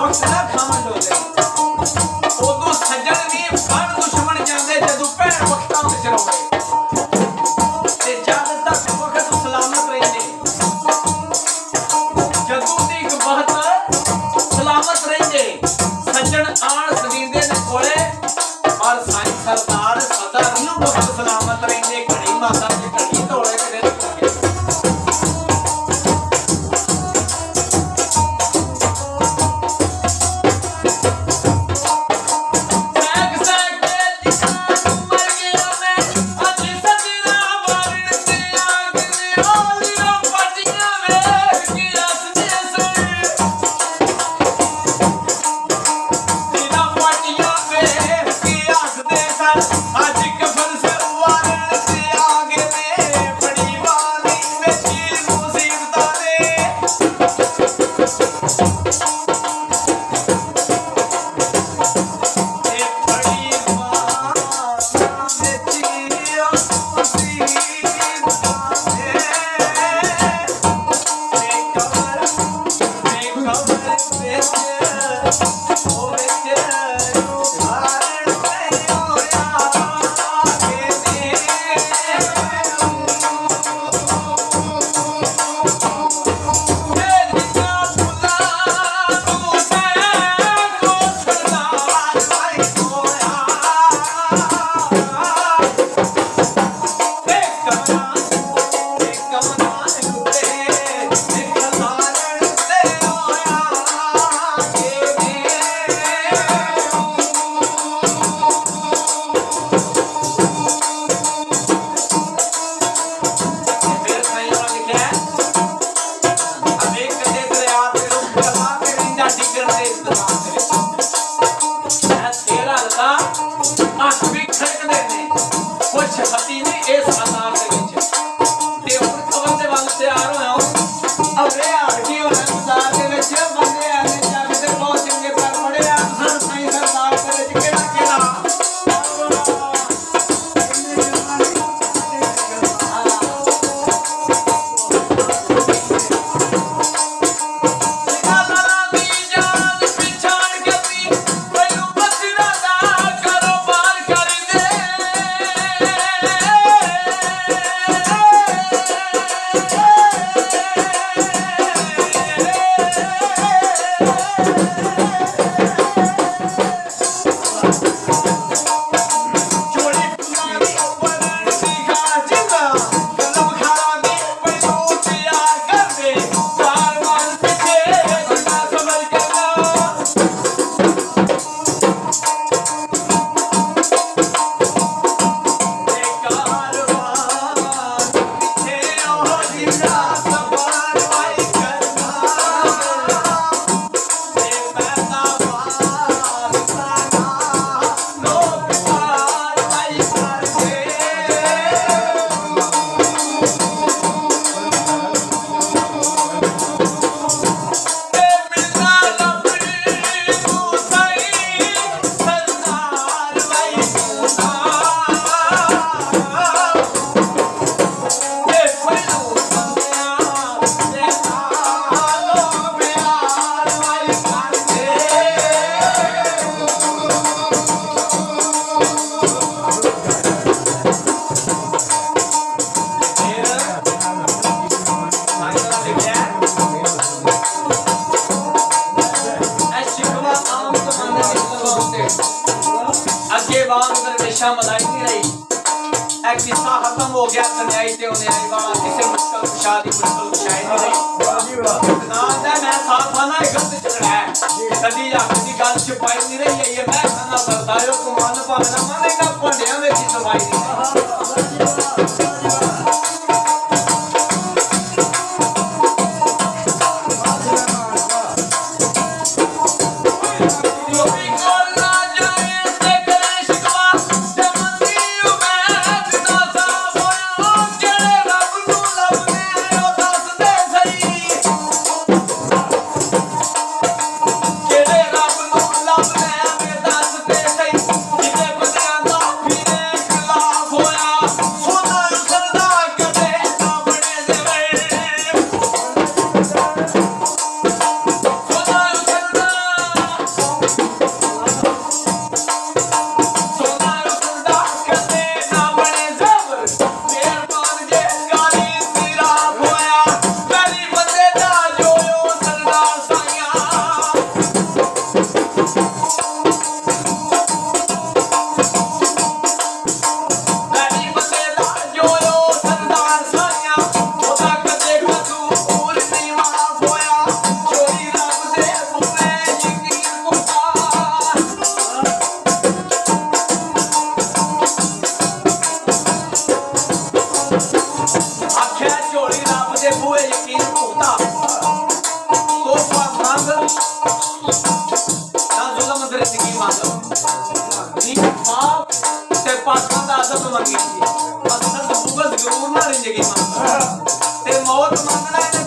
foot न खमंडो दे ओ तो सजन नी है किस्सा खत्म हो गया दुनियाई ते उन्याई वाला किसे मुश्किल कुशा दी मुश्किल कुशाई नहीं नाज है मैं साथ वाला एक गलत झगड़ा है सदी आखिर की गल छुपाई नहीं रही है ये मैं खाना सरदारों को मान पाना मानेगा पंडिया में की दवाई नहीं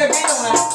是这种的